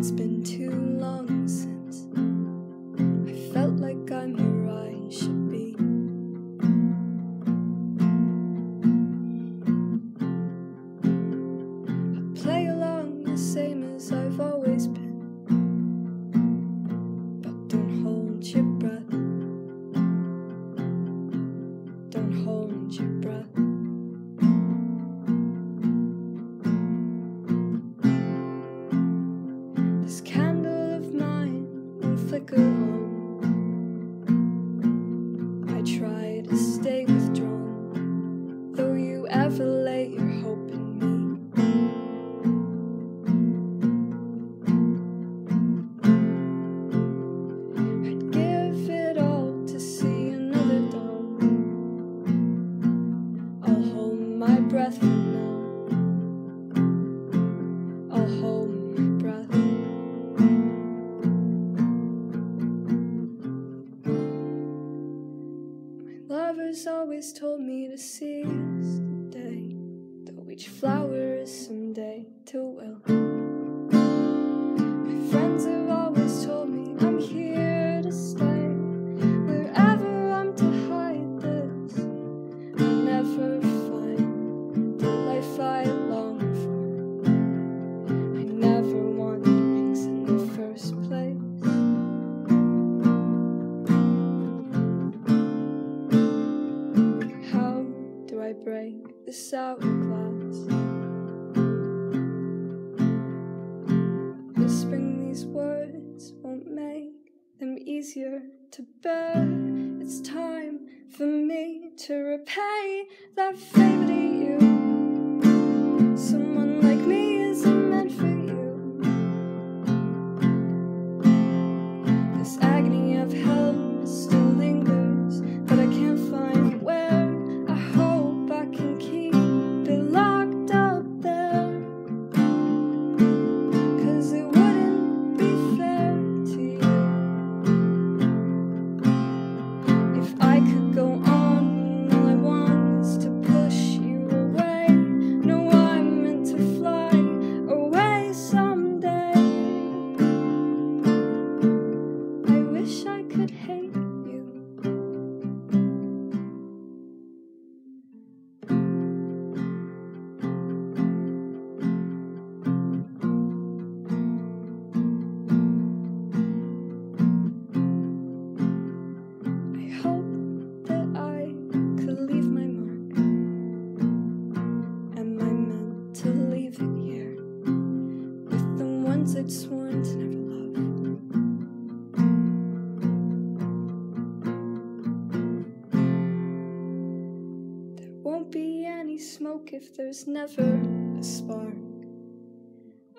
it's been too told me to seize the day, though each flower is someday to wilt. break this hourglass. Whispering these words won't make them easier to bear. It's time for me to repay that favor to you. I'd sworn to never love. There won't be any smoke if there's never a spark.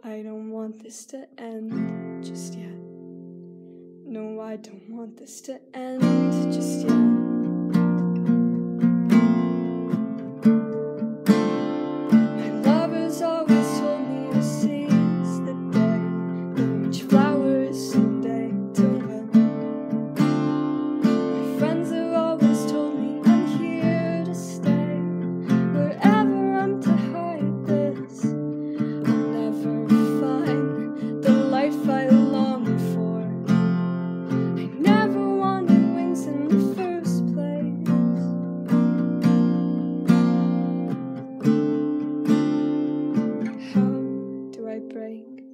I don't want this to end just yet. No, I don't want this to end just yet.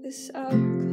this out.